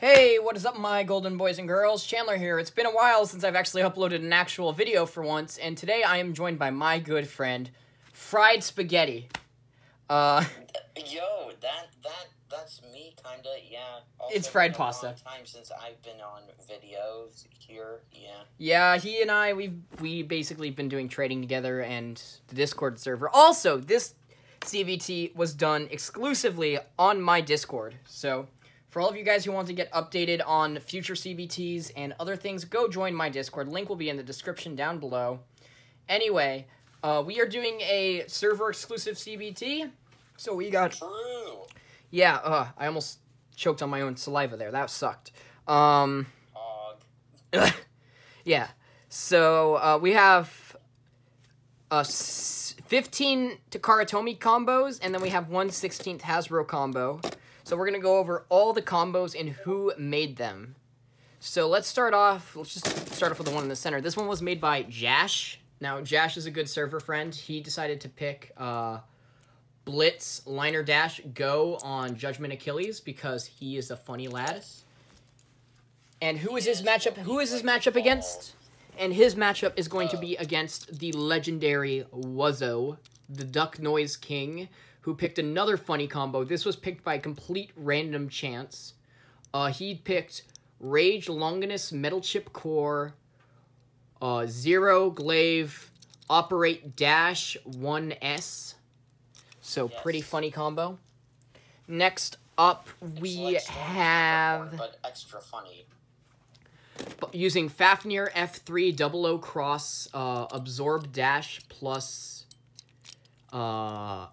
Hey, what is up, my golden boys and girls? Chandler here. It's been a while since I've actually uploaded an actual video for once, and today I am joined by my good friend, Fried Spaghetti. Uh, Yo, that that that's me, kinda. Yeah. Also, It's fried been a long pasta. Time since I've been on videos here. Yeah. yeah, he and I, we've we basically been doing trading together and the Discord server. Also, this CBT was done exclusively on my Discord, so for all of you guys who want to get updated on future CBTs and other things, go join my Discord. Link will be in the description down below. Anyway, uh, we are doing a server exclusive CBT. So we got True. yeah. Uh, I almost choked on my own saliva there. That sucked. Um, yeah. So uh, we have uh, s- 15 Takara Tomy combos, and then we have one 16th Hasbro combo. So we're gonna go over all the combos and who made them. So let's start off. Let's just start off with the one in the center. This one was made by Jash. Now Jash is a good server friend. He decided to pick uh, Blitz Liner Dash Go on Judgment Achilles because he is a funny lad. And who is his matchup? Who is his matchup against? And his matchup is going to Uh. be against the legendary Wuzzo, the Duck Noise King, who picked another funny combo. This was picked by complete random chance. Uh, he picked Rage Longinus Metal Chip Core, uh, Zero Glaive, Operate Dash 1S. So Yes. pretty funny combo. Next up, we like have but extra funny. using Fafnir F3 double O cross uh, absorb dash plus uh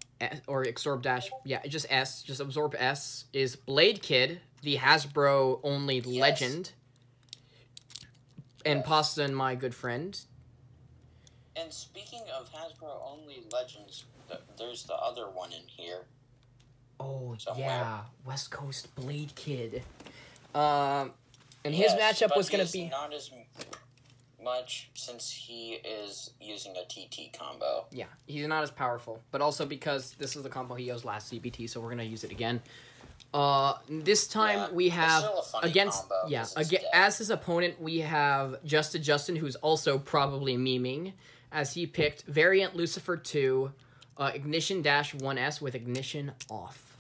or absorb dash yeah just S just absorb S is Blade Kid the Hasbro only Yes. legend and Yes. Pasta and my good friend And speaking of Hasbro only legends, th- there's the other one in here. oh Somewhere. yeah West Coast Blade Kid um and his Yes, matchup was gonna be not as much since he is using a TT combo. Yeah, he's not as powerful, but also because this is the combo he used last CBT, so we're gonna use it again. Uh, this time Yeah, we it's have still a funny against combo, yeah again as his opponent we have Justin Justin, who's also probably memeing, as he picked variant Lucifer two, uh, ignition dash one S with ignition off.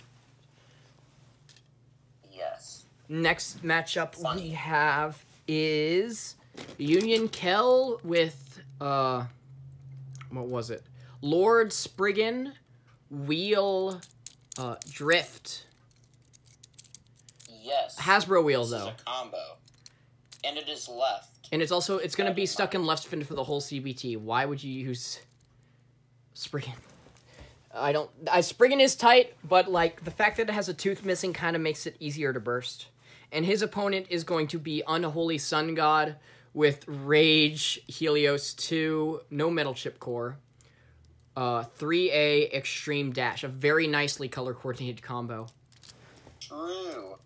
Yes. Next matchup we have is Union Kell with uh what was it? Lord Spriggan, Wheel, uh Drift. Yes. Hasbro wheel this though. combo. And it is left. And it's also it's gonna be that in stuck in left fin for the whole CBT. Why would you use Spriggan? I don't I Spriggan is tight, but like the fact that it has a tooth missing kind of makes it easier to burst. And his opponent is going to be Unholy Sun God with Rage Helios 2, no metal chip core. Uh 3A Extreme Dash, a very nicely color coordinated combo. True.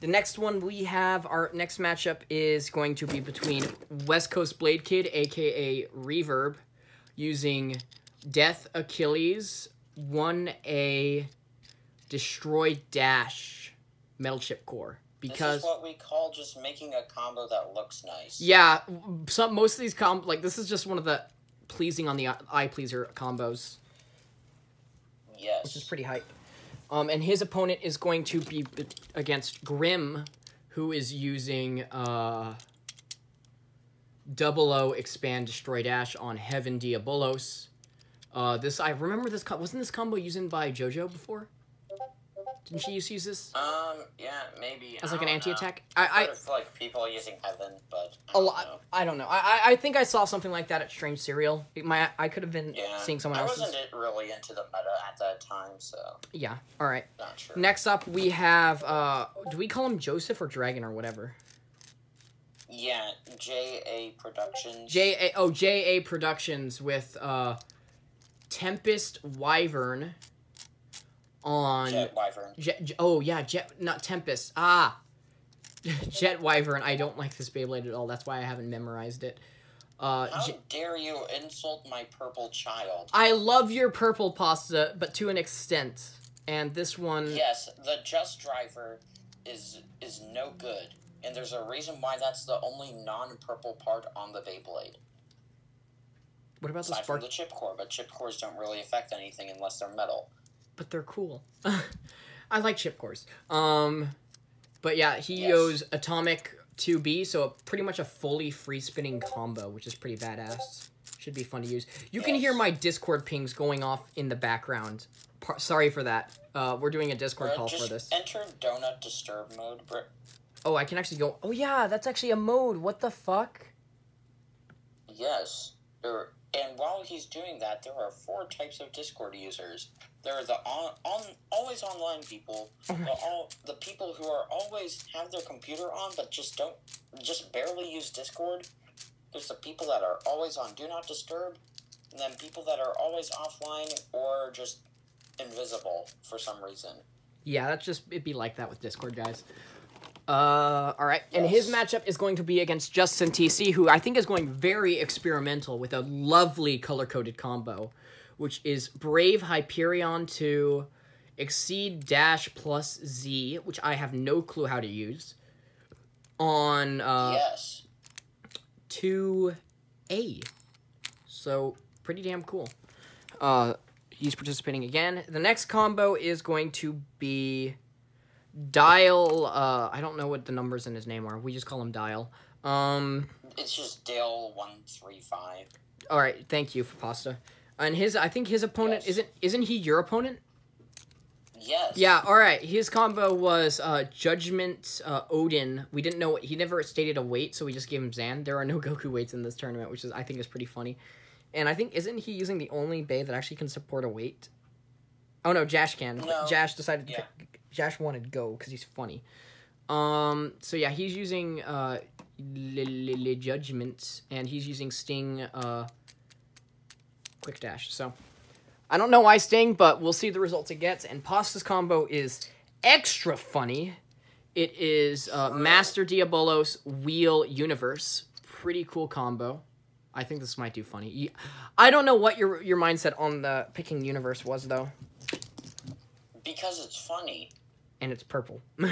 The next one we have, our next matchup is going to be between West Coast Blade Kid, aka Reverb, using Death Achilles, 1A Destroy Dash Metal Chip Core. This Because, is what we call just making a combo that looks nice. yeah, some most of these com like this is just one of the pleasing on the eye- pleaser combos. Yes. which is pretty hype. Um, and his opponent is going to be against Grim, who is using uh, Double O Expand Destroy Dash on Heaven Diabolos. Uh, this I remember this wasn't this combo used by JoJo before? Didn't she use this Um. Yeah. Maybe. as I like an anti attack? I, heard of, like people using heaven, but I I a lot. I don't know. I, I I think I saw something like that at Strange Serial. My I could have been Yeah. seeing someone I else's. wasn't really into the meta at that time, so Yeah. All right. not sure. Next up, we have. Uh, do we call him Joseph or Dragon or whatever? Yeah, JA Productions. J A oh J A Productions with uh Tempest Wyvern on Jet Wyvern. Jet, oh yeah Jet not Tempest ah Jet Wyvern I don't like this Beyblade at all that's why I haven't memorized it uh How J- dare you insult my purple child? I love your purple pasta but to an extent and this one Yes, the Just Driver is is no good, and there's a reason why that's the only non-purple part on the Beyblade. What about the Aside spark? from the chip core, but chip cores don't really affect anything unless they're metal. But they're cool. I like chip cores. Um, but yeah, he Yes. owes Atomic 2B, so a, pretty much a fully free spinning combo, which is pretty badass. Should be fun to use. You can hear my Discord pings going off in the background. Par- sorry for that. Uh, we're doing a Discord Bro, call for this. enter donut disturb mode, bro. Oh, I can actually go. Oh yeah, that's actually a mode. What the fuck? Yes. There, and while he's doing that, there are four types of Discord users. There are the on, on always online people, the all the people who are always have their computer on but just don't just barely use Discord. There's the people that are always on Do Not Disturb, and then people that are always offline or just invisible for some reason. Yeah, that's just it'd be like that with Discord guys. Uh, all right, and his matchup is going to be against Justin TC, who I think is going very experimental with a lovely color coded combo, which is Brave Hyperion to Exceed Dash plus Z, which I have no clue how to use. On uh, yes. two A, so pretty damn cool. Uh, he's participating again. The next combo is going to be Dial. Uh, I don't know what the numbers in his name are. We just call him Dial. Um. It's just Dale one three five. All right. Thank you for pasta. And his, I think his opponent Yes. isn't isn't he your opponent? Yes. Yeah. All right. His combo was uh, Judgment uh, Odin. We didn't know he never stated a weight, so we just gave him Zan. There are no Goku weights in this tournament, which is I think is pretty funny. And I think isn't he using the only Bey that actually can support a weight? Oh no, Jash can. No. Jash decided. Yeah. pick, Jash wanted Go because he's funny. Um. So yeah, he's using uh, Le, Le, Le Judgment, and he's using Sting. Uh, quick dash. So I don't know why Sting, but we'll see the results it gets. And Pasta's combo is extra funny. It is uh, Master Diabolos Wheel Universe. Pretty cool combo. I think this might do funny. I don't know what your your mindset on the picking universe was though, Because it's funny. and it's purple.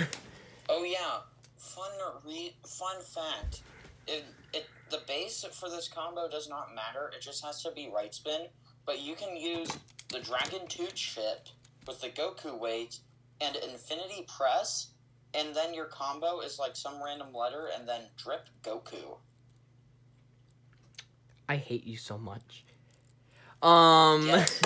Oh yeah, fun re- fun fact. It, it the base for this combo does not matter. It just has to be right spin. But you can use the Dragon Two chip with the Goku weight and Infinity Press, and then your combo is like some random letter and then drip Goku. I hate you so much. Um. Yes.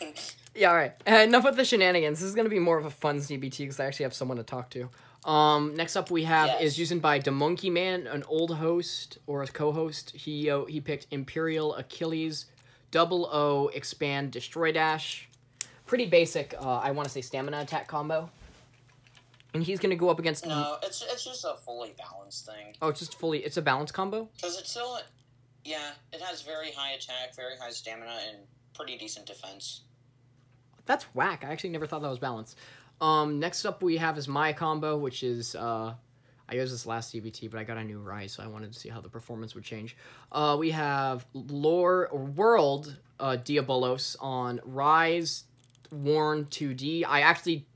Yeah, all right. Uh, enough with the shenanigans. This is gonna be more of a fun CBT because I actually have someone to talk to. Um, next up we have Yes. is used by Demonkey Man, an old host or a co-host. He uh, he picked Imperial Achilles, Double O Expand Destroy Dash. Pretty basic. Uh, I want to say stamina attack combo. And he's gonna go up against. no, it's it's just a fully balanced thing. Oh, it's just fully. It's a balanced combo. Because it's still, yeah, it has very high attack, very high stamina, and pretty decent defense. That's whack. I actually never thought that was balanced. Um, next up we have is my combo, which is uh, I used this last CBT, but I got a new Rise, so I wanted to see how the performance would change. Uh, we have Lore or World uh, Diabolos on Rise, Warn 2D. I actually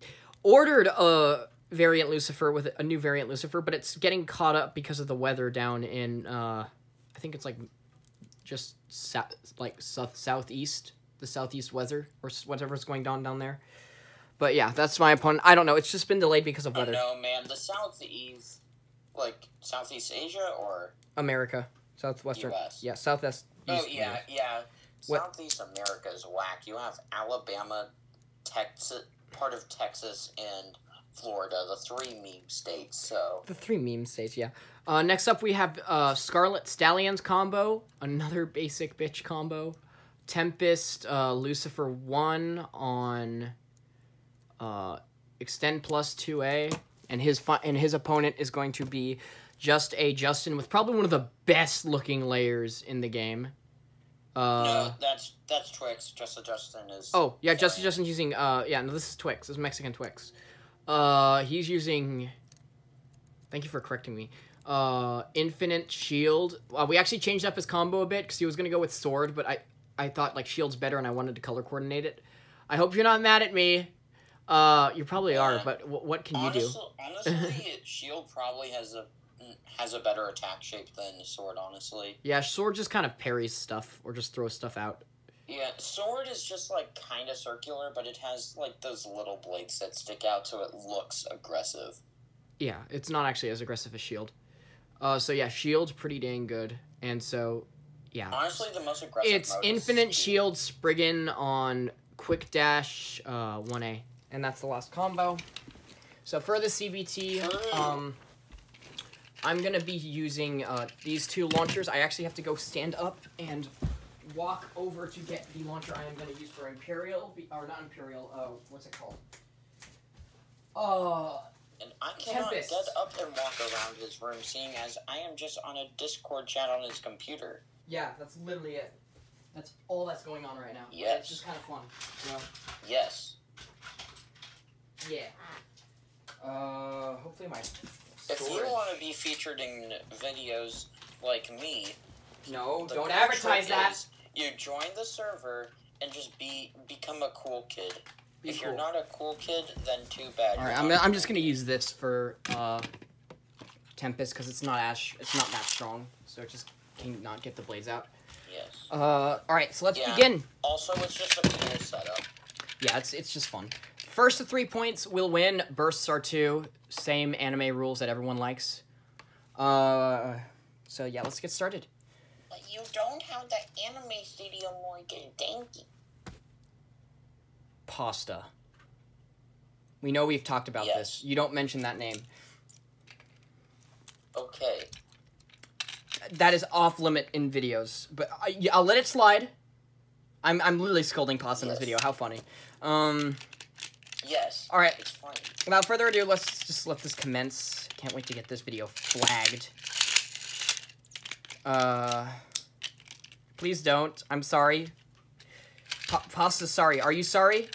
ordered a variant Lucifer with a new variant Lucifer, but it's getting caught up because of the weather down in uh, I think it's like just like south southeast, the southeast weather or whatever's going on down there. But yeah, that's my opponent. I don't know. It's just been delayed because of Oh weather. no, man, the southeast, like Southeast Asia or America, southwestern. US. Yeah, southwest. oh yeah, US. yeah, What- Southeast America is whack. You have Alabama, Texas, part of Texas, and Florida, the three meme states. So The three meme states, yeah. Uh, next up, we have uh, Scarlet Stallions combo, another basic bitch combo. Tempest, uh, Lucifer 1 on uh, Extend plus 2A. And his, and his opponent is going to be Just A Justin with probably one of the best looking layers in the game. Uh, no, that's that's Twix. Just a Justin is. Oh, yeah, Justin fine. Justin's using uh yeah, no, this is Twix. This is Mexican Twix. Uh he's using Thank you for correcting me. Uh Infinite Shield. Uh, we actually changed up his combo a bit cuz he was going to go with sword, but I I thought like shield's better and I wanted to color coordinate it. I hope you're not mad at me. Uh, you probably are, but what can you do? honestly, honestly, shield probably has a has a better attack shape than sword. Honestly, Yeah, sword just kind of parries stuff or just throws stuff out. yeah, sword is just like kind of circular, but it has like those little blades that stick out, so it looks aggressive. Yeah, it's not actually as aggressive as shield. Uh, so yeah, shield pretty dang good, and so yeah, Honestly, the most aggressive. it's infinite shield Spriggan on quick dash uh, 1A, and that's the last combo. So for the CBT, um, I'm gonna be using uh, these two launchers. I actually have to go stand up and walk over to get the launcher I am gonna use for Imperial, or not Imperial. Uh, what's it called? Uh, And I cannot Tempest. get up and walk around his room, seeing as I am just on a Discord chat on his computer. yeah, that's literally it. That's all that's going on right now. Yes. It's just kind of fun. You know? Yes. Yeah. Uh, hopefully my. If you want to be featured in videos like me, No, don't advertise trick that. is You join the server and just be become a cool kid. Be if you're not a cool kid, then too bad. All I'm, I'm just gonna use this for uh, Tempest because it's not as it's not that strong, so it just can not get the blades out. Yes. Uh, all right, so let's Yeah. begin. Also, it's just a cool setup. Yeah, it's it's just fun. First to three points will win. Bursts are two. Same anime rules that everyone likes. Uh, so yeah, let's get started. But you don't have the anime studio Morgan. Thank you. Pasta. We know we've talked about Yes. this. You don't mention that name. Okay. That is off limit in videos, but I, I'll let it slide. I'm I'm literally scolding Pasta in this video. How funny. Um. Yes. All right. Without further ado, let's just let this commence. Can't wait to get this video flagged. Uh, please don't. I'm sorry. Pa- Pasta, sorry. Are you sorry?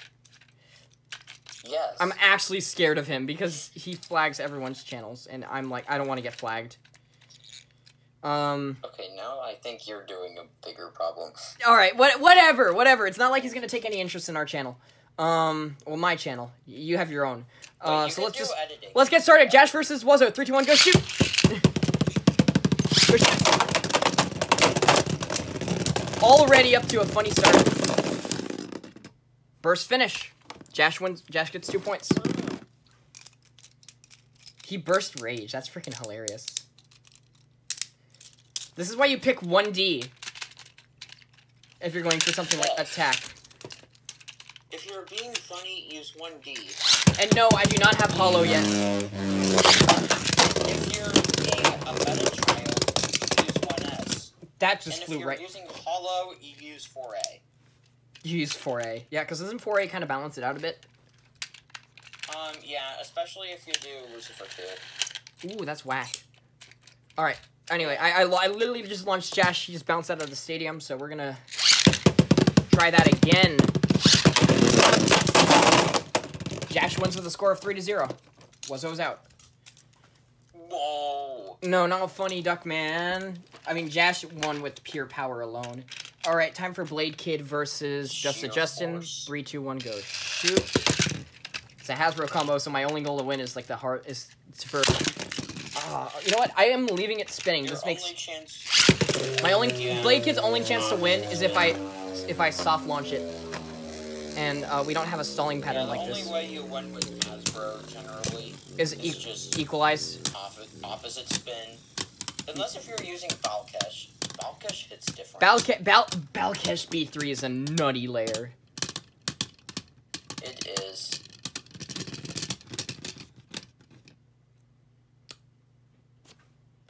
Yes. I'm actually scared of him because he flags everyone's channels, and I'm like, I don't want to get flagged. Um. Okay, now I think you're doing a bigger problem. All right. What? Whatever. Whatever. It's not like he's gonna take any interest in our channel. Um. Well, my channel. You have your own. Uh. you So let's just editing. Let's get started. Jash versus Wuzzo. Three, two, one, go shoot. Already up to a funny start. Burst finish. Jash wins. Jash gets two points. He burst rage. That's freaking hilarious. This is why you pick 1D. If you're going for something like attack. If you're being funny, use 1D. And no, I do not have hollow yet. If you're being a meta child, use 1S. That just and if flew you're right. using hollow, you use 4A. You use 4A. Yeah, because doesn't 4A kind of balance it out a bit? Um, yeah, especially if you do Lucifer 2. Ooh, that's whack. Alright, anyway, I, I, I literally just launched Jash. He just bounced out of the stadium, so we're gonna try that again. Jash wins with a score of 3 to 0. Wuzzo's out. Whoa! No, not a funny, Duckman. I mean, Jash won with pure power alone. Alright, time for Blade Kid versus Just Sheer Justin. force. 3, 2, go. Shoot. It's a Hasbro combo, so my only goal to win is like the heart is for. Uh, you know what? I am leaving it spinning. Your this makes only chance. my only Yeah. Blade Kid's only chance to win is if I if I soft launch it, and uh, we don't have a stalling Yeah, pattern the like only this. way you win with Hasbro generally Is is e- just equalize? opposite, opposite spin. Unless if you're using Balkesh. Balkesh hits different. Balke- Bal- Balkesh B3 is a nutty layer. it is.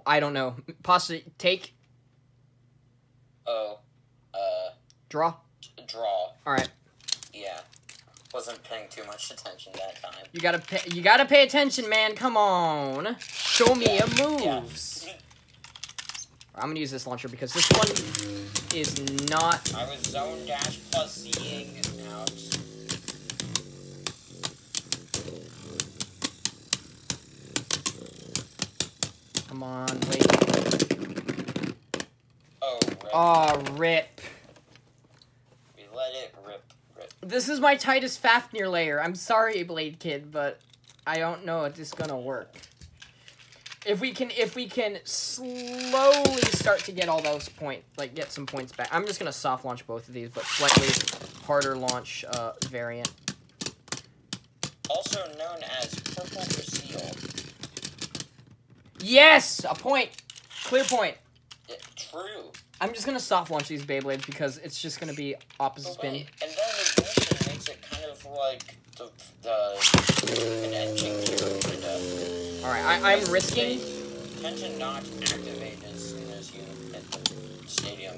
I don't know. Possibly take Oh. Uh. draw. Draw. All right, Yeah. Wasn't paying too much attention that time. you gotta pay, you gotta pay attention, man. Come on, show me your moves. Yeah. I'm gonna use this launcher because this one is not. I was zone dash plus seeing out. Come on, wait. Oh, rip. Oh, rip. We let it rip, rip. This is my tightest Fafnir layer. I'm sorry, Blade Kid, but I don't know if this is gonna work. If we can, if we can slowly start to get all those point, like get some points back. I'm just gonna soft launch both of these, but slightly harder launch uh, variant. Also known as purple seal. Yes, a point, clear point. Yeah, true. I'm just gonna soft launch these Beyblades because it's just gonna be opposite But spin. wait, and then ignition makes it kind of like the the an engine gear kind of. All right, I, I'm risking. Tend to not activate as soon as you hit the stadium.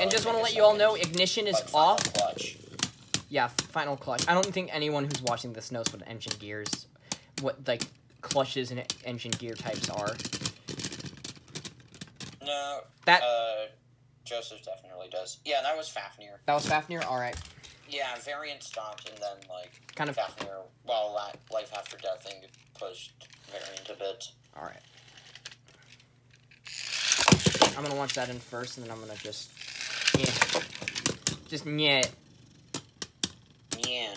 And just want to let you all know, ignition is off. Clutch. Yeah, final clutch. I don't think anyone who's watching this knows what engine gears, what like clutches and engine gear types are. No, That uh, Joseph definitely does. Yeah, that was Fafnir. that was Fafnir. All right, Yeah, variant stopped and then like kind of. Fafnir, well, life after death thing pushed variant a bit. All right. I'm gonna launch that in first, and then I'm gonna just, yeah, just yeah. Yeah.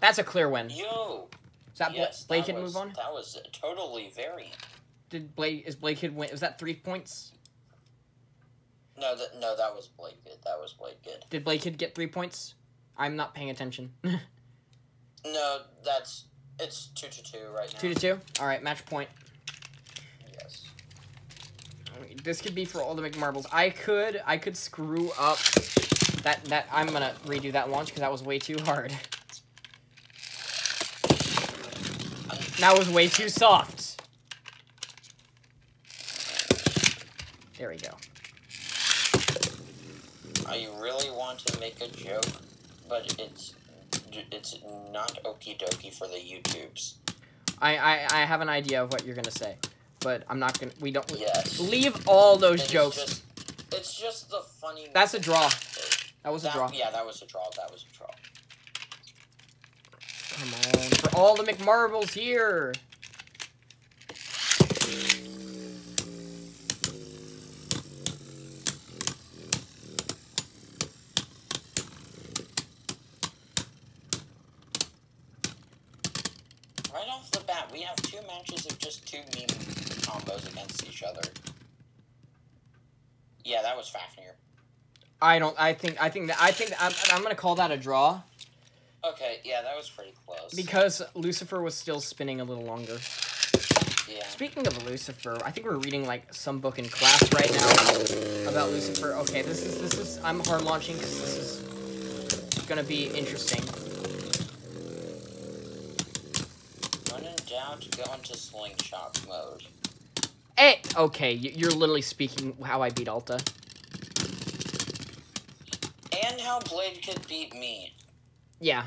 That's a clear win. Yo. Is that yes, Blade that Kid was, move on? That was totally variant. Did Blake is Blake Kid win? Was that three points? No, that no, that was Blake Kid. That was Blake Kid. Did Blake Kid get three points? I'm not paying attention. No, that's it's two to two right now. two to two. All right, match point. Yes. This could be for all the McMarbles. I could, I could screw up that. That I'm gonna redo that launch because that was way too hard. That was way too soft. There we go. I really want to make a joke, but it's it's not okie dokie for the YouTubes. I, I, I have an idea of what you're gonna say, but I'm not gonna. We don't. Yes. Leave all those It's jokes. just- it's just the funny. That's a draw. That was a draw. Yeah, that was a draw. That was a draw. Come on, for all the McMarbles here. Right off the bat, we have two matches of just two meme combos against each other. Yeah, that was Fafnir. I don't. I think. I think that. I think that I'm, I'm gonna call that a draw Okay, yeah, that was pretty close. because Lucifer was still spinning a little longer. yeah. Speaking of Lucifer, I think we're reading like some book in class right now about Lucifer. Okay, this is this is. I'm hard launching because this is gonna be interesting. When in doubt, go into slingshot mode. Hey, okay, you- you're literally speaking how I beat Alta. And how Blade Kid beat me. Yeah.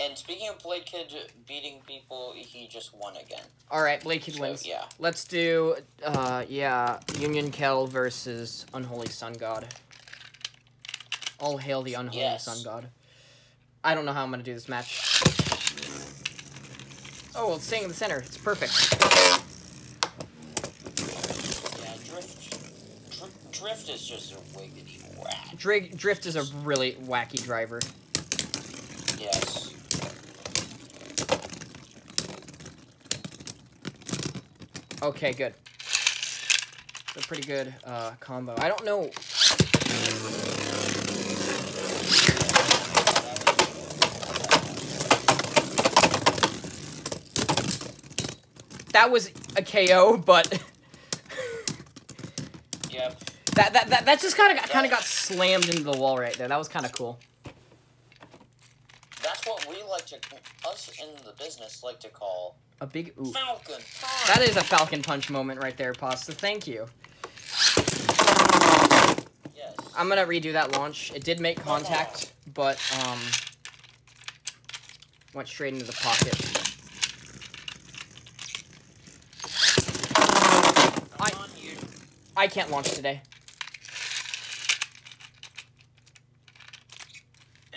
And speaking of Blade Kid beating people, he just won again. All right, Blade Kid So, wins. yeah. Let's do, uh, yeah, Union Kel versus Unholy Sun God. All hail the Unholy Yes. Sun God. I don't know how I'm gonna do this match. Oh, well, it's staying in the center. It's perfect. Yeah, Drift. Dr- Drift is just a wiggity whack. Drig- Drift is a really wacky driver. Yes. Okay, good. It's a pretty good uh, combo. I don't know. That was a KO, but Yep. that that that, that just kind of kind of got slammed into the wall right there. That was kind of cool. That's what we like to, us in the business like to call A big ooh. Falcon Punch. That is a Falcon Punch moment right there, Pasta. Thank you. Yes. I'm gonna redo that launch. It did make contact, but um went straight into the pocket. I- Come on, you. I can't launch today. Eh.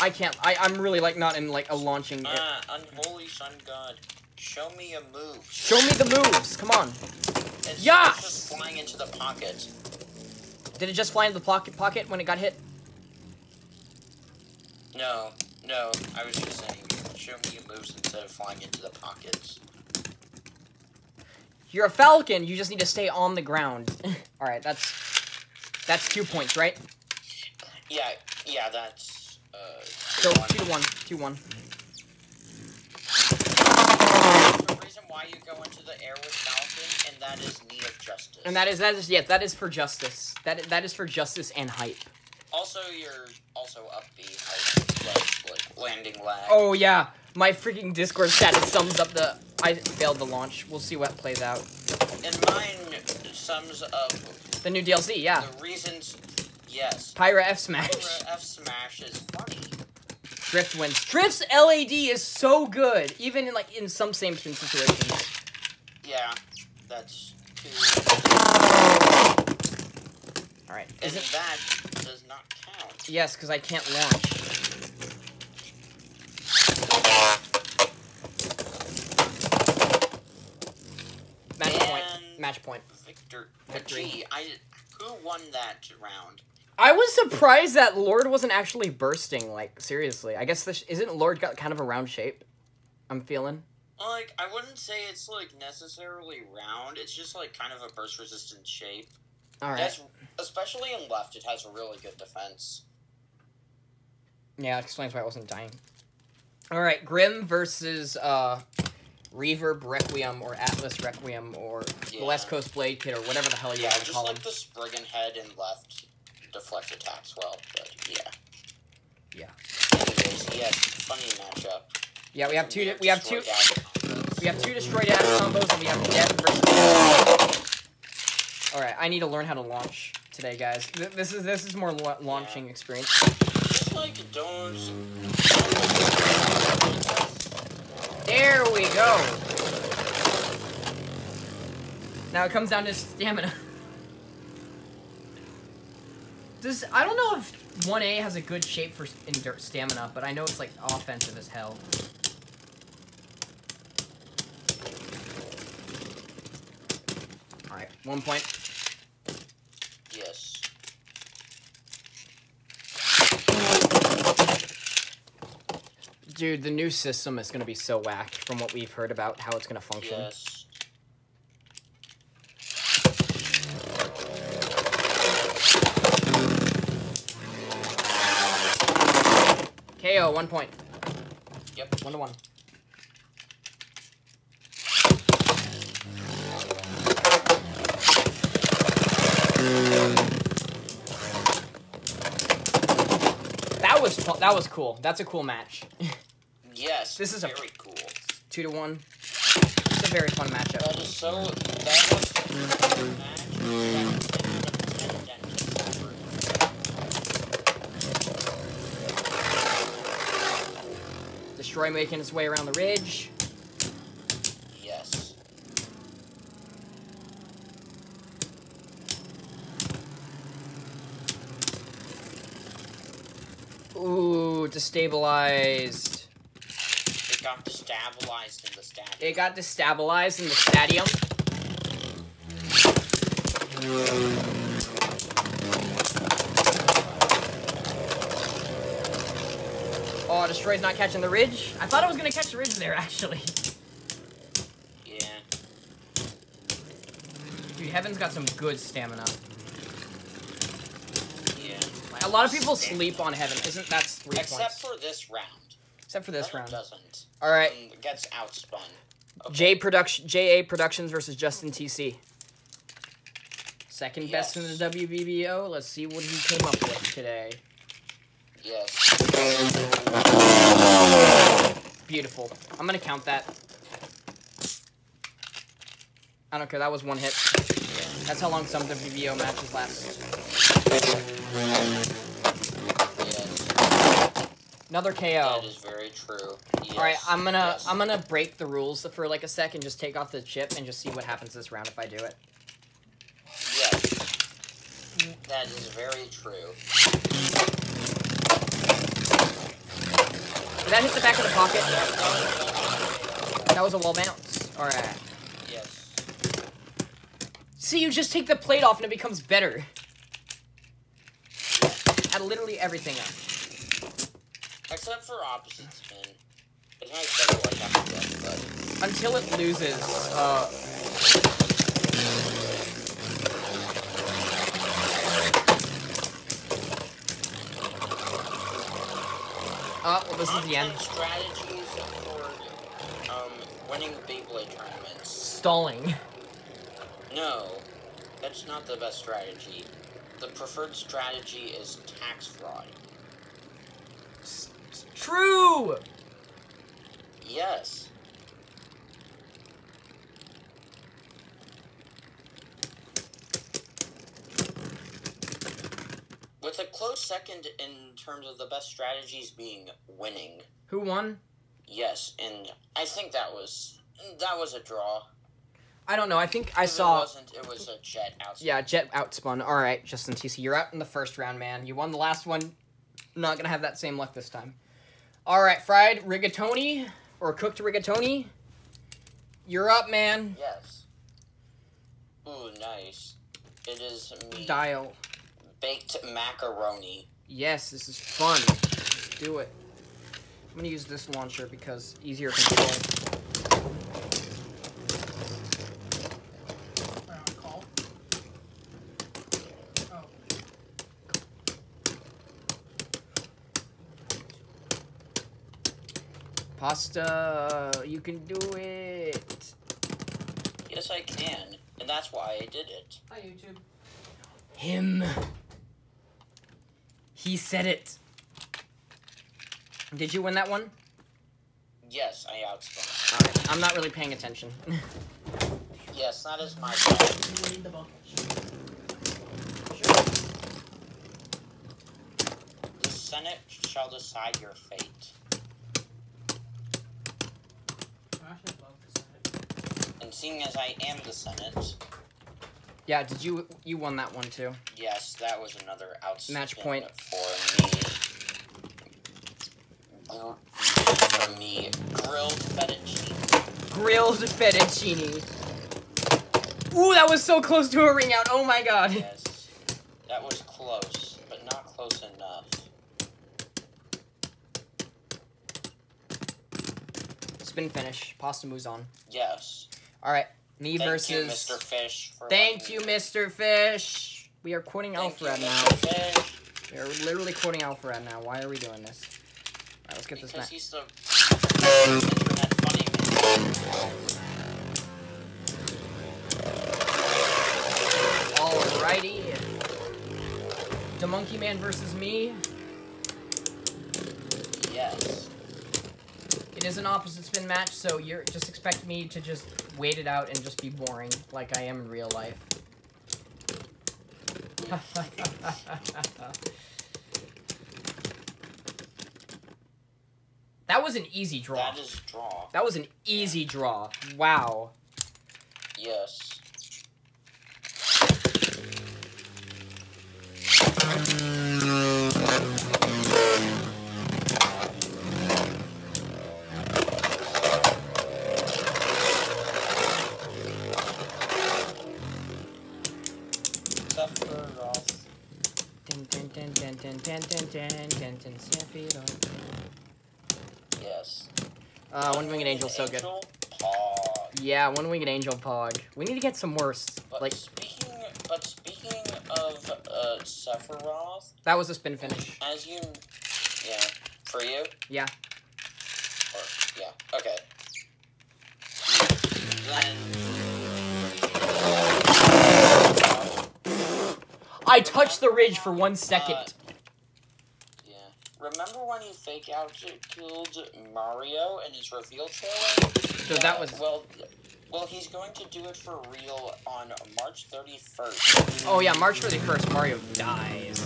I can't. I, I'm really like not in like a launching. Ah, unholy sun god. Show me a move. Show me the moves. Come on. It's, Yes! it's just flying into the pocket. Did it just fly into the pocket pocket when it got hit? No, no, I was just saying, show me your moves instead of flying into the pockets. You're a falcon. You just need to stay on the ground. All right, that's that's two points, right? Yeah, yeah, that's, uh, So one. two to one, two one. The reason why you go into the air with Falcon, and that is Knee of Justice. And that is that is yeah, that is for justice. That that is for justice and hype. Also, you're also upbeat, like, like, like landing lag. Oh yeah, my freaking Discord status sums up the I failed the launch. We'll see what plays out. And mine sums up The new DLC, yeah. the reasons. Yes. Pyra F Smash. Pyra F Smash is funny. Drift wins. Drift's LAD is so good, even in like in some same spin situations. Yeah, that's two. All right. And Is it? that does not count. Yes, because I can't launch. Match point. And- Match point. Victor. Victory. Gee, I. Who won that round? I was surprised that Lord wasn't actually bursting. Like seriously, I guess this isn't Lord got kind of a round shape. I'm feeling. Like, I wouldn't say it's like necessarily round. It's just like kind of a burst resistant shape. All right. That's especially in left. It has a really good defense. Yeah, it explains why I wasn't dying. All right, Grim versus uh, Reverb Requiem or Atlas Requiem or the Yeah. West Coast Blade Kid or whatever the hell you Yeah, want to just call like him. the Spriggan head and left deflect attacks well, but yeah. Yeah. Anyways, yes, funny matchup. Yeah, we have two. We have two. Destroy dash combos. We have two destroyed dash combos and we have death versus. All right, I need to learn how to launch today, guys. Th- This is this is more la- launching experience. Just like don't. There we go. Now it comes down to stamina. Does I don't know if 1A has a good shape for stamina, but I know it's like offensive as hell. All right, one point. Yes. Dude, the new system is gonna be so whack from what we've heard about how it's gonna function. Yes. KO, one point. Yep. One to one. That was that was cool. That's a cool match. This is a- very cool. Two to one. It's a very fun matchup. That is so. That was a match. Destroy making its way around the ridge. Yes. Ooh, destabilized. Got destabilized in the stadium. It got destabilized in the stadium. Oh, Destroy's not catching the ridge. I thought I was gonna catch the ridge there, actually. Yeah. Dude, Heaven's got some good stamina. Yeah. A lot of people sleep on Heaven. Isn't that three Except points? for this round. Except for this round. doesn't. All right, um, And gets outspun. Okay. J production, JA Productions versus Justin TC. Second best in the WBBO. Let's see what he came up with today. Yes. Beautiful. I'm gonna count that. I don't care. That was one hit. That's how long some WBO matches last. Another KO. That is very true. Yes. All right, I'm gonna yes. I'm gonna break the rules for like a second. Just take off the chip and just see what happens this round if I do it. Yes. That is very true. Did that hit the back of the pocket? That was a wall bounce. All right. Yes. See, you just take the plate off and it becomes better. Add literally everything up. Except for opposite spin. It has better like after that, but Until it loses, uh... Oh, well, this is the end. Strategies for um, winning Beyblade tournaments. Stalling. No, that's not the best strategy. The preferred strategy is tax fraud. True! Yes. With a close second in terms of the best strategies being winning. Who won? Yes, and I think that was that was a draw. I don't know. I think I saw. It wasn't. It was a jet out. Yeah, Jet outspun. All right, Justin TC, you're out in the first round, man. You won the last one. Not gonna have that same luck this time. All right, fried rigatoni or cooked rigatoni. You're up, man. Yes. Ooh, nice. It is me. Dial. Baked macaroni. Yes, this is fun. Let's Do it. I'm gonna use this launcher because easier control. Pasta, you can do it. Yes, I can, and that's why I did it. Hi, YouTube. Him. He said it. Did you win that one? Yes, I outspun. Alright, I'm not really paying attention. Yes, that is my fault. You need the bucket. The Senate shall decide your fate. I actually love the Senate. And seeing as I am the Senate, yeah, did you you won that one too? yes, that was another outspin Match point. for me. For me, grilled fettuccine. Grilled fettuccine. Ooh, that was so close to a ring out. Oh my god. Yes, that was close, but not close enough. Spin finish. Pasta moves on. Yes. Alright, me Thank versus. you, Mr. Fish. For Thank you, Mr. Fish. We are quoting Thank you, Alfred now. Fish. We are literally quoting Alfred now. Why are we doing this? Alright, let's get this Because match. he's the internet funny. Alrighty. The Monkey Man versus me. Yes. It is an opposite spin match, so you're just expect me to just wait it out and just be boring, like I am in real life. that was an easy draw. That is draw. That was an easy draw. Wow. Yes. So good. Paw. Yeah, One Winged Angel Pog. We need to get some worse. But Like, speaking, but speaking of uh, Sephiroth, that was a spin finish. as you, yeah, for you, Yeah. or yeah, okay. I touched the ridge for one second. Uh. Remember when he fake out killed Mario in his reveal trailer? So that was. well. Well, he's going to do it for real on March 31st. Oh yeah, March 31st, Mario dies.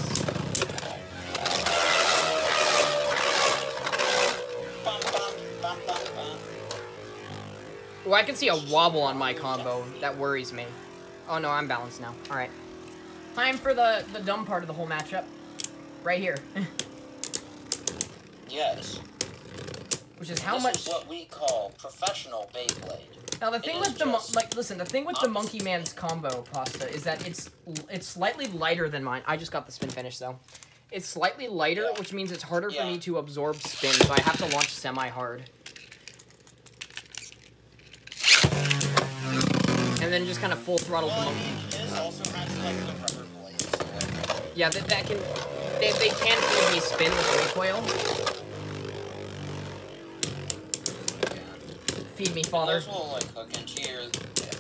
Bum, bum, bum, bum, bum. Oh, I can see a wobble on my combo. That worries me. Oh no, I'm balanced now. All right. Time for the the dumb part of the whole matchup. Right here. Yes. Which is how this much is what we call professional Beyblade. Now the thing is with the just like, listen, the thing with the Monkey Man's combo pasta is that it's it's slightly lighter than mine. I just got the spin finish though. It's slightly lighter, Yeah. which means it's harder for me to absorb spin, so I have to launch semi hard. And then just kind of full throttle the Well, monkey. his also has like the rubber blades. So like, Yeah, that, that can they, they can feed me spin with recoil. Feed me, father. Those will like hook into your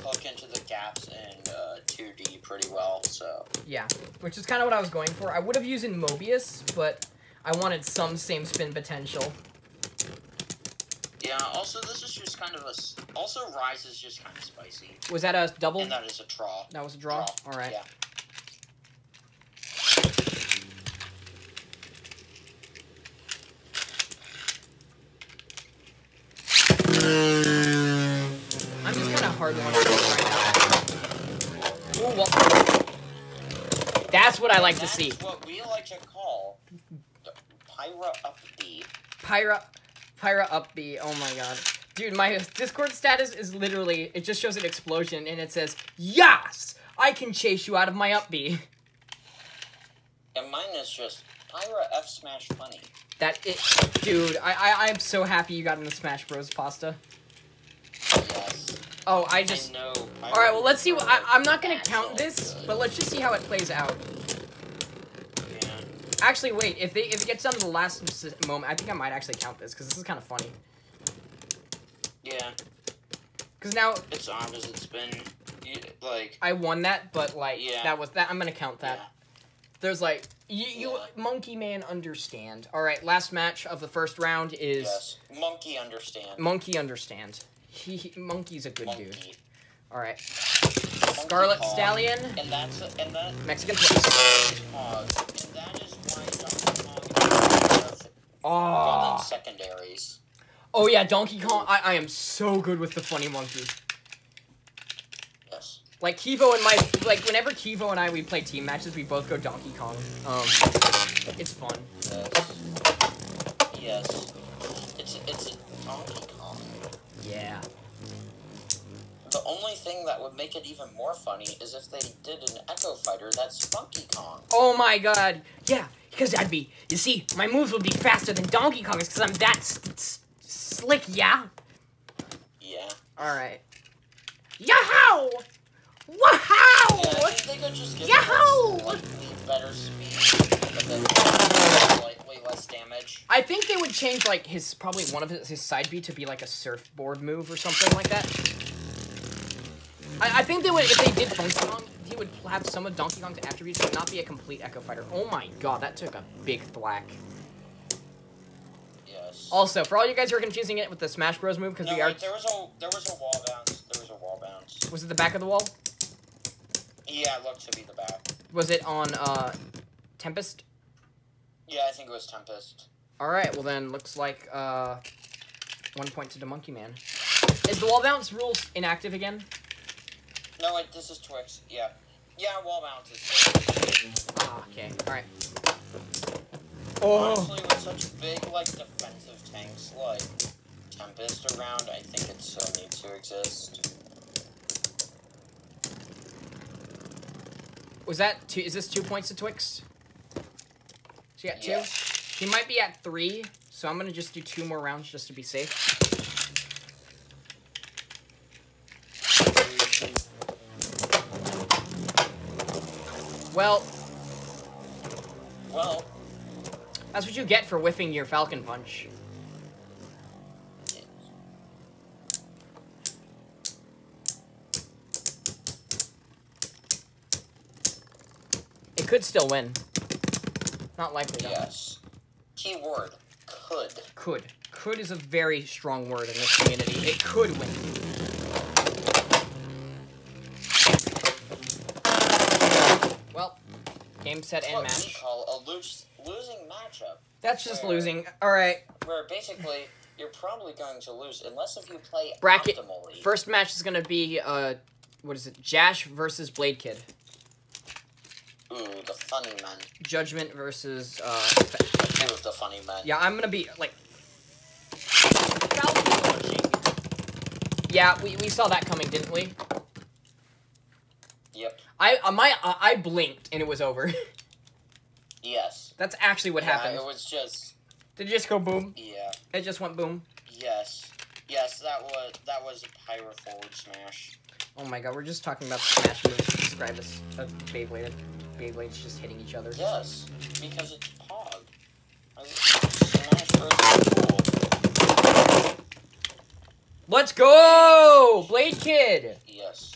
hook into the gaps in uh, 2D pretty well. So Yeah, which is kind of what I was going for. I would have used in Mobius, but I wanted some same spin potential. yeah. Also, this is just kind of a. Also, Rise is just kind of spicy, Was that a double? and that is a draw. That was a draw. All right. Yeah. I'm just kind of hard launching right now. Ooh, well, that's what I like to That's see. what we like to call Pyra up B. Pyra, Pyra up B. Oh my god, dude, my Discord status is literally it just shows an explosion and it says yes, I can chase you out of my up B. And mine is just Pyra F Smash Funny. That it, dude. I I I'm so happy you got in the Smash Bros. pasta. Yes. Oh, I I just. know. All right, well, let's see. What, I, I'm not gonna count this, but let's just see how it plays out. Yeah. Actually, wait. If they if it gets down to the last moment, I think I might actually count this because this is kind of funny. Yeah. Because now It's obvious. It's been like. I won that, but like Yeah. that was that. I'm gonna count that. Yeah. There's like you, you Yeah. Monkey Man understand. All right, last match of the first round is Yes. Monkey understand. Monkey understand. He, he Monkey's a good Monkey. dude. All right, Monkey Scarlet Kong. Stallion, And that's and that Mexican uh, and that is why Donkey Kong Oh, secondaries. oh yeah, Donkey Kong. I, I am so good with the funny monkey. Like Kivo and my like whenever Kivo and I we play team matches, we both go Donkey Kong. Um, it's fun. Yes. Yes. It's it's Donkey Kong. Yeah. The only thing that would make it even more funny is if they did an Echo Fighter that's Funky Kong. Oh my god. Yeah, because I'd be. You see, my moves would be faster than Donkey Kong's because I'm that slick. Yeah. Yeah. All right. Yahoo! Yeah, Wow! I think they just give Yahoo! like, better speed, but then slightly less damage. I think they would change like his probably one of his, his side B to be like a surfboard move or something like that. I, I think they would if they did Funky Kong, he would have some of Donkey Kong's attributes, but not be a complete Echo Fighter. Oh my god, that took a big thwack. Yes. Also, for all you guys who are confusing it with the Smash Bros move, because no, we are there was a there was a wall bounce. There was a wall bounce. was it the back of the wall? Yeah, it looked to be the back. Was it on uh Tempest? Yeah, I think it was Tempest. All right, well then looks like uh one point to the Monkey Man. Is the wall bounce rule inactive again? No, wait, this is Twix. Yeah. Yeah, wall bounce is Ah, okay. All right. Oh. Honestly, with such big, like, defensive tanks like Tempest around, I think it still needs to exist. Was that two? Is this two points to Twix? She got two. Yes. She might be at three, so I'm gonna just do two more rounds just to be safe. Well, Well, that's what you get for whiffing your Falcon Punch. It could still win. Not likely though. yes. Keyword, could. Could. Could is a very strong word in this community. It could win. Well, game, set, That's and match. call a lose, losing matchup, That's just losing. Alright, where basically you're probably going to lose unless if you play Bracket- optimally. first match is gonna be, uh, what is it? Jash versus Blade Kid. Ooh, the funny men. Judgment versus, uh, of the funny men. yeah, I'm gonna be, like, Yeah, we, we saw that coming, didn't we? Yep. I uh, my uh, I blinked and it was over. Yes. That's actually what yeah, happened. It was just. Did it just go boom? Yeah. It just went boom. Yes. Yes, that was that was a Pyra forward smash. Oh my god, we're just talking about Smash moves describe us a Beyblade. Beyblade's just hitting each other. Yes, because it's Pog. I- Smash Bros. is cool. Let's go! Blade Kid! Yes.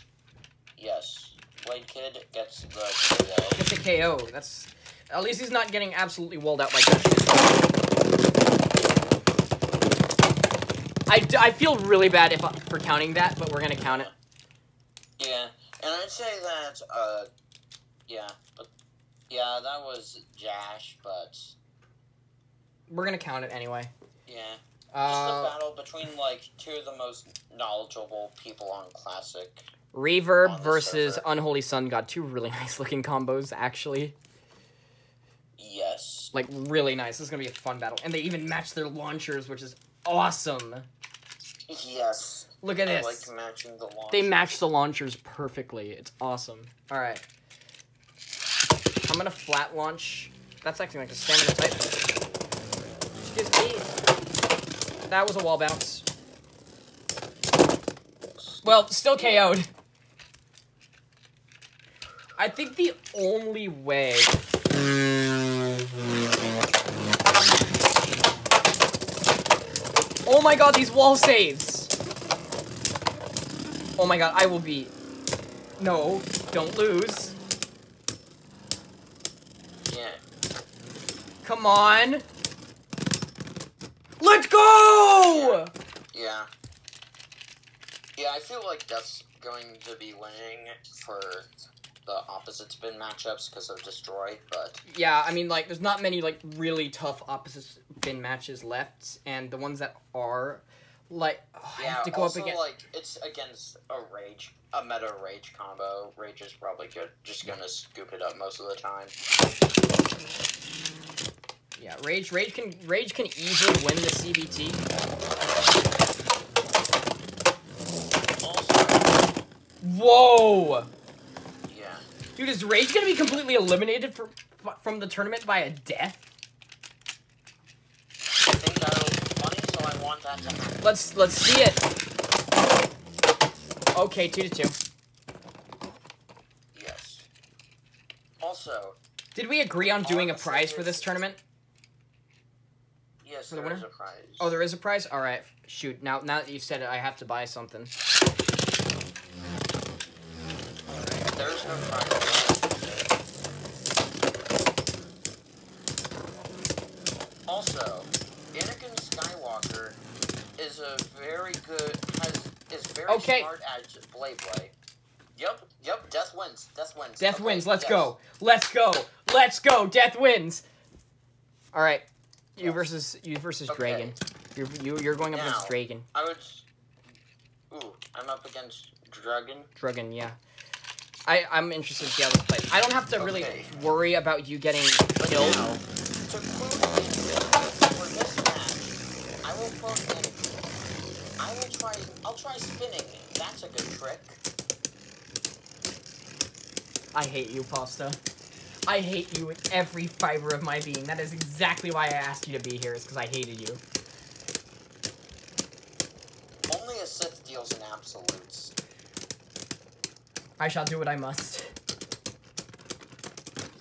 Yes. Blade Kid gets the KO. Gets a KO. That's at least he's not getting absolutely walled out by Gushkin. I feel really bad if for counting that, but we're gonna count it. Yeah, and I'd say that, uh, yeah, but, yeah, that was Jash, but, We're gonna count it anyway. yeah. Just the Uh, battle between, like, two of the most knowledgeable people on Classic. Reverb on versus server. Unholy Sun got two really nice looking combos, actually. Yes. Like, really nice. This is gonna be a fun battle. And they even match their launchers, which is awesome. Yes. Look at I this. like matching the launch. They match the launchers perfectly. It's awesome. Alright. I'm gonna flat launch. That's acting like a stamina type. Excuse me. That was a wall bounce. Well, still KO'd. I think the only way. Oh my god, these wall saves! Oh my god, I will be. No, don't lose. Yeah. Come on. Let's go! Yeah. Yeah, I feel like that's going to be winning for the opposite spin matchups because of Destroy, but Yeah, I mean, like, there's not many, like, really tough opposite spin matches left, and the ones that are, like, oh, I yeah, have to go also up like it's against a rage, a meta rage combo. Rage is probably good, just gonna scoop it up most of the time. Yeah, Rage, Rage can, Rage can easily win the CBT. Also, Whoa! yeah, Dude, is Rage gonna be completely eliminated from from the tournament by a death? I think that'll be funny, so I want that to happen. Let's let's see it. Okay, two to two. Yes. Also, Did we agree on doing a prize for this tournament? Yes, For the there is winner? a prize. Oh, there is a prize. All right, shoot. Now, now that you've said it, I have to buy something. There's no prize. Also, Anakin Skywalker is a very good has is very Okay. smart at Blade Blade. Yep, yep. Death wins. Death wins. Death Okay, wins. Let's yes. go. Let's go. Let's go. Death wins. All right, you Yes. versus you versus Okay. Dragon. You're you, you're going up against Dragon. I would. Ooh, I'm up against Dragon. Dragon, yeah. I I'm interested to see how this plays. I don't have to really Okay. worry about you getting But killed. now, to for this match, I will quote Anakin. I will try. I'll try spinning. That's a good trick. I hate you, Pasta. I hate you with every fiber of my being. That is exactly why I asked you to be here, is because I hated you. Only a Sith deals in absolutes. I shall do what I must.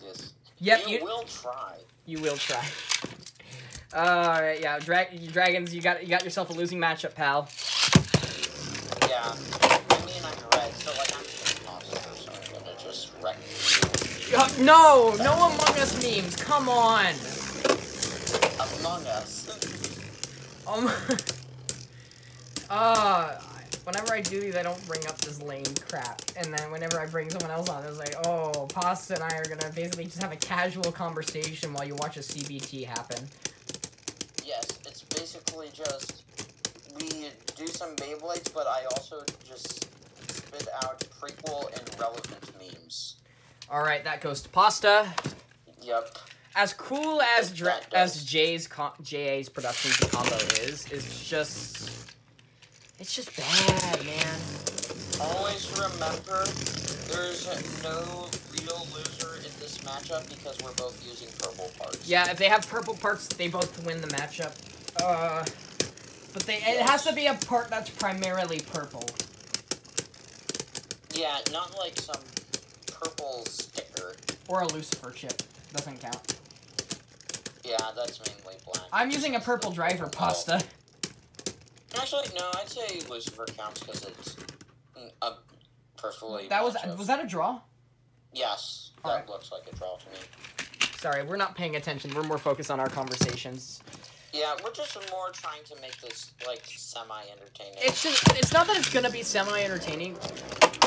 Yes. Yep, you, you, will try. you will try. Alright, yeah, dra- dragons, you got you got yourself a losing matchup, pal. Yeah. I mean, I'm red, so like I'm just imposter, so I'm gonna just wreck no, no Among Us memes. Come on. Among Us. Um. uh, whenever I do these, I don't bring up this lame crap, and then whenever I bring someone else on, it's like, oh, Pasta and I are gonna basically just have a casual conversation while you watch a CBT happen. yes, it's basically just we do some Beyblades, but I also just spit out prequel and relevant memes. All right, that goes to Pasta. Yep. As cool as Dra- as Jay's co- JA's production to combo is, is just It's just bad, man. Always remember, there's no real loser in this matchup because we're both using purple parts. Yeah, if they have purple parts, they both win the matchup. Uh, but they it has to be a part that's primarily purple. Yeah, not like some purple sticker. Or a Lucifer chip. Doesn't count. Yeah, that's mainly black. I'm using a purple driver pasta. Oh. Actually, no, I'd say Lucifer counts because it's a perfectly. That was matchup. was that a draw? Yes, that Alright. looks like a draw to me. Sorry, we're not paying attention. We're more focused on our conversations. Yeah, we're just more trying to make this like semi-entertaining. It's just it's not that it's gonna be semi entertaining.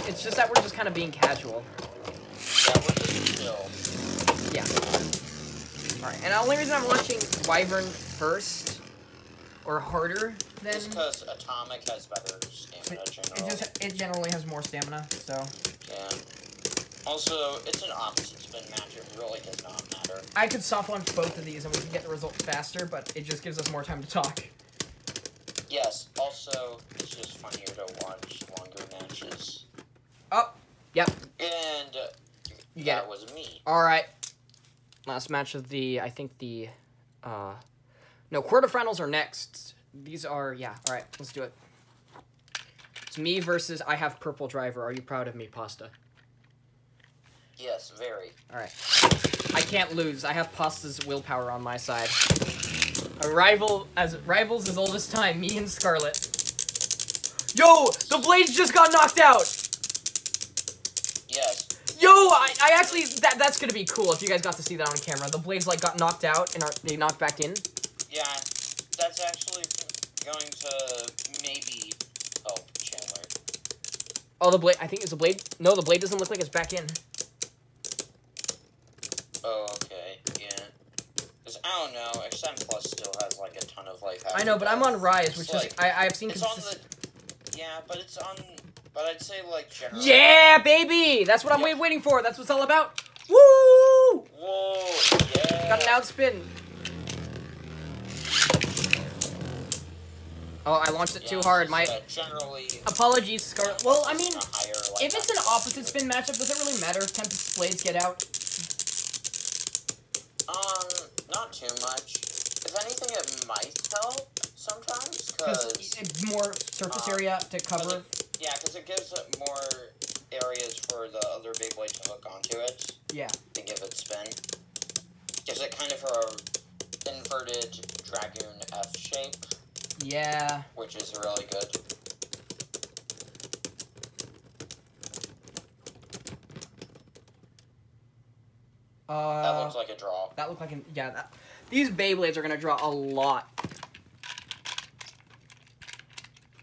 It's just that we're just kind of being casual. yeah, we're just chill. Yeah. Alright, and the only reason I'm watching Wyvern first or harder than It's because Atomic has better stamina it generally. just it generally has more stamina, so Yeah. Also, it's an opposite spin match. It really does not matter. I could soft launch both of these and we can get the result faster, but it just gives us more time to talk. Yes. Also, it's just funnier to watch longer matches. Oh, yep. And uh, You that it. was me. All right. Last match of the, I think the, uh, no, quarterfinals are next. These are, yeah. All right, let's do it. It's me versus I have purple driver. Are you proud of me, Pasta? Yes, very. All right. I can't lose. I have Pasta's willpower on my side. A rival as rivals as old as time. Me and Scarlet. Yo, the blades just got knocked out. Yes. Yo, I, I actually that that's gonna be cool if you guys got to see that on camera. The blades like got knocked out and are they knocked back in. Yeah, that's actually going to maybe help Chandler. Oh, the blade. I think it's a blade. No, the blade doesn't look like it's back in. Oh, okay. Yeah. 'Cause I don't know. Extend Plus still has like a ton of life. I know, but I'm on Rise, which It's is like- I I've seen. It's on the. Yeah, but it's on. But I'd say like generally. Yeah, baby. That's what I'm Yeah. wait- waiting for. That's what it's all about. Woo! Whoa! Yeah. Got an outspin. Oh, I launched it too hard. My generally. apologies, Scarlet. Well, I mean, higher, like, if it's an opposite spin matchup, does it really matter if Tempest Blades get out? Um, not too much. If anything, it might help sometimes, Because more surface Uh, area to cover. yeah, because it gives it more areas for the other big blade to hook onto it Yeah. to give it spin. Gives it kind of a inverted dragoon F shape, Yeah. which is really good. Uh, That looks like a draw. That looked like an yeah. That, these Beyblades are gonna draw a lot.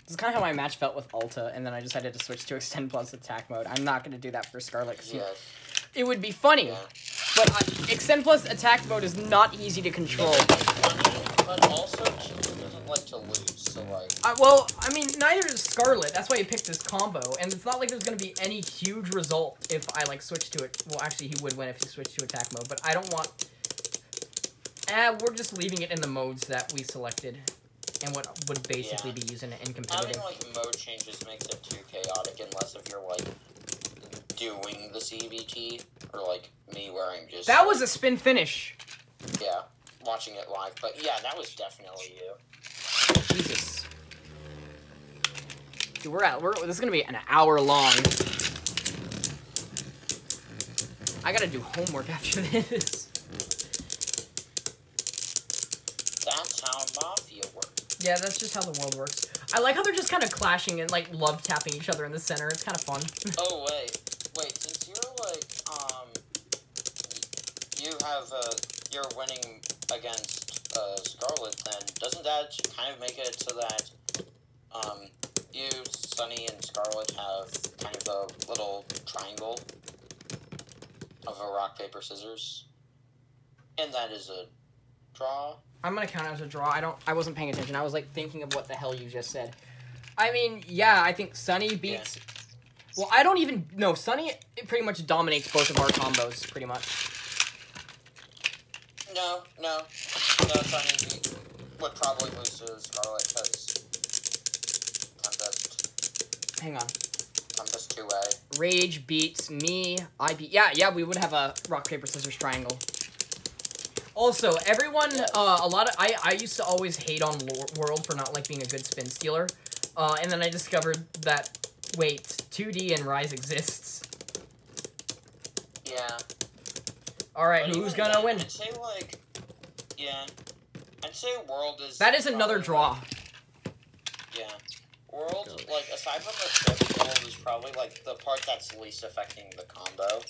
This is kind of how my match felt with Alta, and then I decided to switch to Extend Plus Attack Mode. I'm not gonna do that for Scarlet. 'cause you- Yes. It would be funny, Yeah. but I, Extend Plus Attack Mode is not easy to control. Funny, but also she doesn't like to lose, like. Uh, well, I mean, neither is Scarlet. That's why he picked this combo, and it's not like there's gonna be any huge result if I like switch to it. Well, actually, he would win if he switched to Attack Mode, but I don't want. Eh, we're just leaving it in the modes that we selected, and what would basically Yeah. be using it in competitive. Having like mode changes makes it too chaotic unless if you're like doing the CBT or like me where I'm just That was a spin finish. yeah watching it live. But yeah, that was definitely you. Jesus. Dude, we're at. We're, this is gonna be an hour long. I gotta do homework after this. That's how mafia works. Yeah, that's just how the world works. I like how they're just kind of clashing and like love tapping each other in the center. It's kind of fun. Oh wait, wait. Since you're like um, you have uh, you're winning against Scarlet, then doesn't that kind of make it so that um, you, Sunny, and Scarlet have kind of a little triangle of a rock paper scissors, and that is a draw. I'm gonna count it as a draw. I don't. I wasn't paying attention. I was like thinking of what the hell you just said. I mean, yeah, I think Sunny beats. Well, I don't even know. Sunny it pretty much dominates both of our combos, pretty much. No, no, no. Sunny would probably lose to Scarlet because hang on. Compass two A. Rage beats me. I beat. Yeah, yeah, we would have a rock paper scissors triangle. Also, everyone, uh, a lot of I I used to always hate on World for not like being a good spin stealer, uh, and then I discovered that wait, 2D and Rise exists. Yeah. All right, who's gonna win? I'd say like, yeah, I'd say World is. That is another draw. like- yeah, World like aside from the trip, World is probably like the part that's least affecting the combo.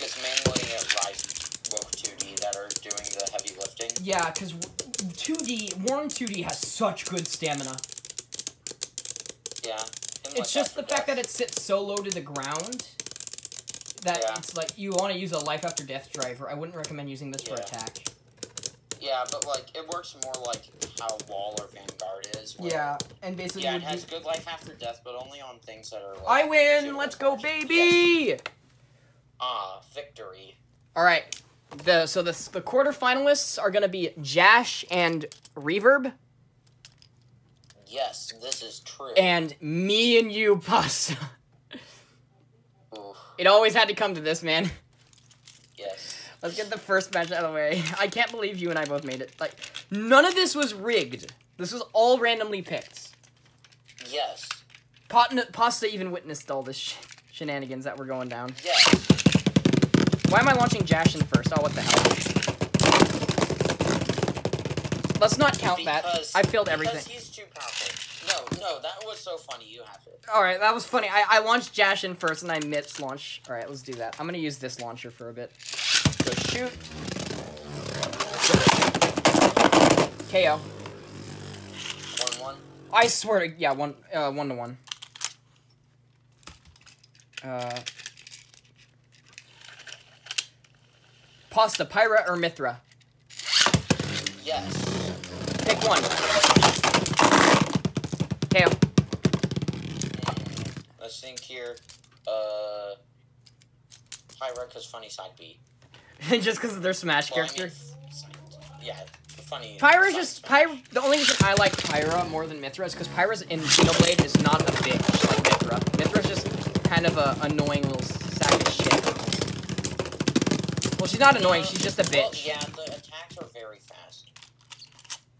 It's mainly at Rise and Woke 2D that are doing the heavy lifting. Yeah, because 2D Warren 2D has such good stamina. Yeah. and, It's like, just the after fact that it sits so low to the ground that Yeah. it's like you want to use a life after death driver. I wouldn't recommend using this for Yeah. attack. Yeah, but like it works more like how Wall or Vanguard is. Yeah, and basically, Yeah, it has good life after death, but only on things that are. Like, I win. Let's go, baby! Yes. Ah, victory. All right. The so the the quarterfinalists are gonna be Jash and Reverb, Yes, this is true. and me and you, Pasta. It always had to come to this, man. yes. Let's get the first match out of the way. I can't believe you and I both made it. Like, none of this was rigged. This was all randomly picked. Yes. Pot- Pasta even witnessed all this sh- shenanigans that were going down. Yes. Why am I launching Jashin first? Oh, what the hell. Let's not count that. Because, I failed Because everything. he's too powerful. No, no, that was so funny. You have it. Alright, that was funny. I, I launched Jashin first and I missed launch. Alright, let's do that. I'm gonna use this launcher for a bit. Go shoot. KO. One one. I swear to yeah, one uh one to one. Uh Pasta, Pyra, or Mythra? Yes. Pick one. KO. Mm, let's think here. Uh. Pyra, because funny side beat. Just because of their Smash Well, I mean, yeah, the funny. Pyra side just. Pyra. The only reason I like Pyra more than Mythra is because Pyra's in Xenoblade is not a bitch like Mythra. Mythra's just kind of a annoying little sack of shit. Well, she's not annoying. She's just a bitch. Well, yeah, the attacks are very fast.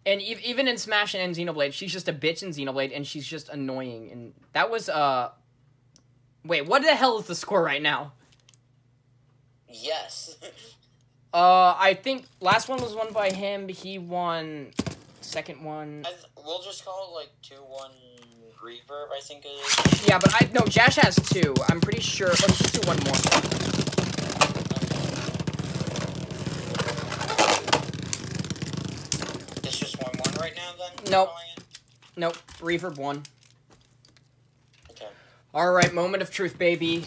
And e- even in Smash and in Xenoblade, she's just a bitch in Xenoblade, and she's just annoying. And that was uh. Wait, what the hell is the score right now? Yes. Uh, I think last one was won by him. He won second one. I th- we'll just call it like 2 1 Reverb, I think it is. Yeah, but I no. Jash has two. I'm pretty sure. Let's just do one more. It's just 1 1 right now then? Nope. Nope. Reverb one. Okay. All right, moment of truth, baby.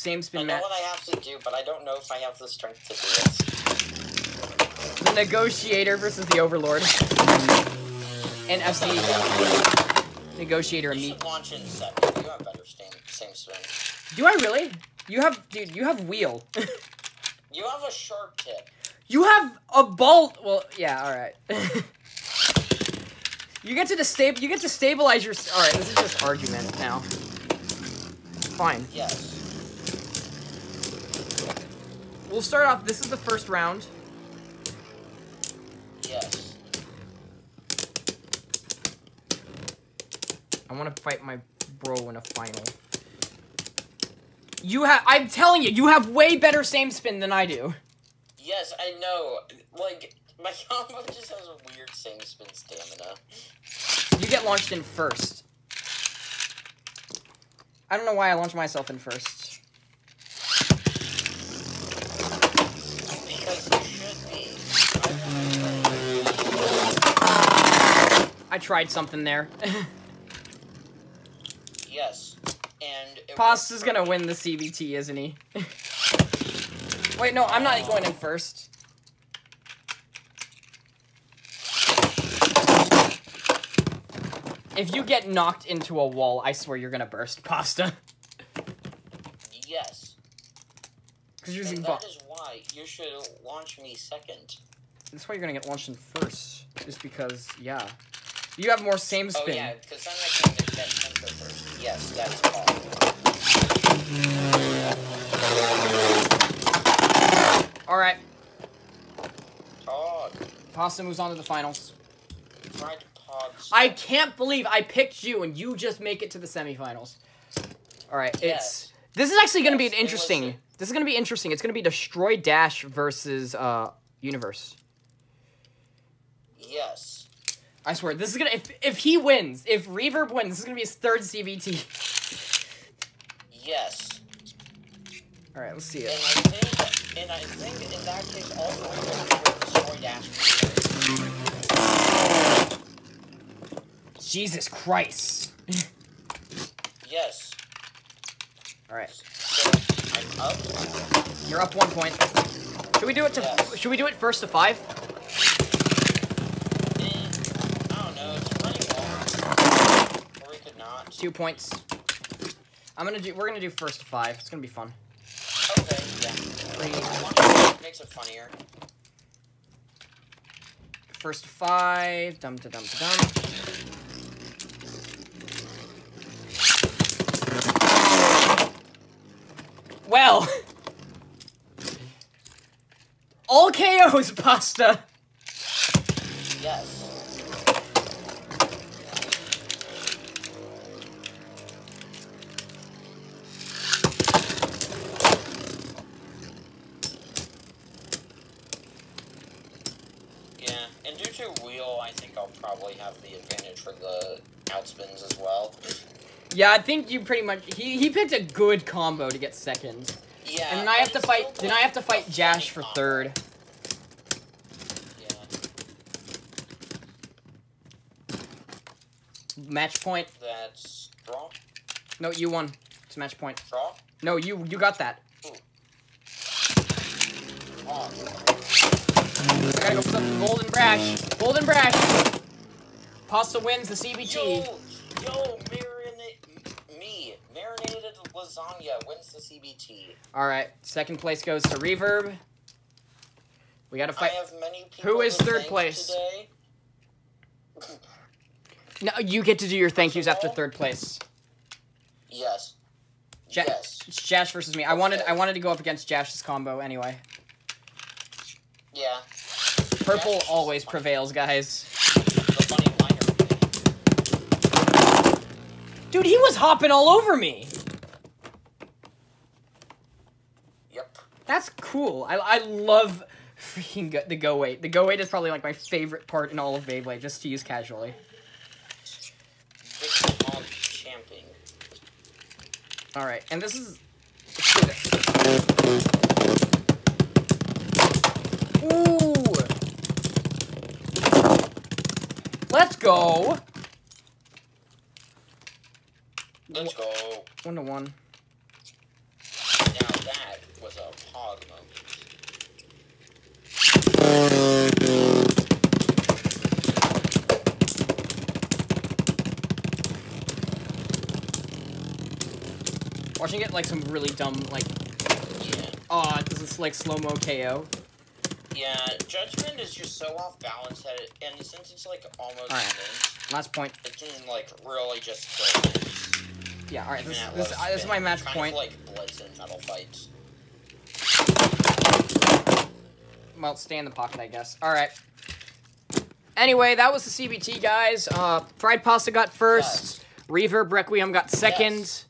Same I know what I have to do, but I don't know if I have the strength to do it. The negotiator versus the overlord. And FC negotiator and me. launch in second. You have better same, same spin. Do I really? You have, dude. You have wheel. You have a sharp tip. you have a bolt. Well, yeah. All right. you get to destabilize. You get to stabilize your. All right. This is just argument now. Fine. Yes. We'll start off. This is the first round. Yes. I want to fight my bro in a final. You have. I'm telling you, you have way better same spin than I do. Yes, I know. Like, my combo just has a weird same spin stamina. You get launched in first. I don't know why I launched myself in first. Because you should be. I tried something there. Yes. And Pasta's gonna win the CBT, isn't he? Wait, no, I'm not uh, going in first. If you get knocked into a wall, I swear you're gonna burst, Pasta. Yes. Because you're using that is why you should launch me second. That's why you're gonna get launched in first. Just because, yeah. You have more same oh, spin. Oh yeah, because then I can let him go first. Yes, that's all. All right, Todd. Pasta moves on to the finals. I can't believe I picked you and you just make it to the semifinals. All right, it's Yes. This is actually going to be an interesting. This is going to be interesting. It's going to be Destroy Dash versus uh Universe. Yes. I swear, this is gonna if if he wins, if Reverb wins, this is gonna be his third CBT. Yes. All right, let's see And it. I think, and I think in that case, all three of us will destroy Dash. Jesus Christ! Yes. All right, So I'm up. you're up one point. Should we do it to? Yes. Should we do it first to five? I don't know. It's running long. Or we could not. Two points. I'm gonna do. We're gonna do first to five. It's gonna be fun. Okay. Yeah. Three. Makes it funnier. First to five. Dum da dum da dum. Well, all KOs, pasta. Yes. Yeah, and due to wheel, I think I'll probably have the advantage for the outspins as well. Yeah, I think you pretty much. He he picked a good combo to get second, Yeah. and then I have to fight. Then I have to fight Jash for third. Yeah, Match point. that's draw. No, you won. It's match point. Draw. No, you you got that. On. I gotta go for the golden brash. Golden brash. Pasta wins the CBT. Yo, lasagna wins the CBT. All right, second place goes to Reverb. We gotta I fight. have many people. Who is to third place? Today. No, you get to do your thank yous after third place. Yes. Ja- yes. It's Jash versus me. I wanted I wanted to go up against Jash's combo anyway. Yeah. Purple Jash always prevails, guys. The funny liner. thing. Dude, he was hopping all over me. Yep. That's cool. I, I love freaking go, the go weight. The go weight is probably like my favorite part in all of Beyblade, just to use casually. Big Tom champing. All right, and this is. this. Ooh. Let's go. Let's go. One to one. That was a pog moment. Watching it like some really dumb like Yeah. oh this is like slow mo KO. Yeah, Judgment is just so off balance that it, and since it's like almost Alright. spins, Last point. it can like really just kill. Yeah. All right. This, this, uh, this is my match point. Of like Metal fights. Well, stay in the pocket, I guess. All right. Anyway, that was the CBT, guys. Uh, Fried Pasta got first. Reverb Requiem got second. Yes.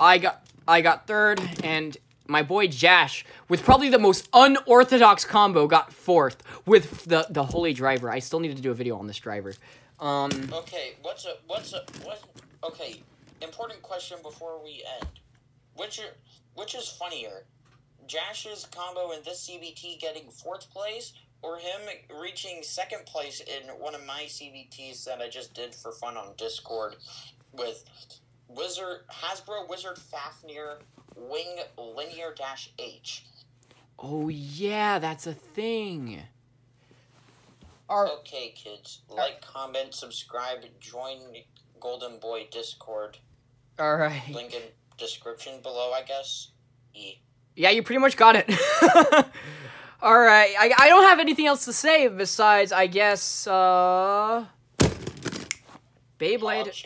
I got I got third, and my boy Jash, with probably the most unorthodox combo, got fourth with the the Holy Driver. I still need to do a video on this driver. Um, Okay, what's a what's a what? Okay, important question before we end. Which are, which is funnier, Jash's combo in this CBT getting fourth place, or him reaching second place in one of my CBTs that I just did for fun on Discord with Wizard Hasbro Wizard Fafnir Wing Linear Dash H. oh yeah, that's a thing. Our, Okay, kids, like, comment, subscribe, join Golden Boy Discord. all right. link in description below, I guess. E. Yeah, you pretty much got it. All right, I, I don't have anything else to say besides, I guess, uh, Beyblade.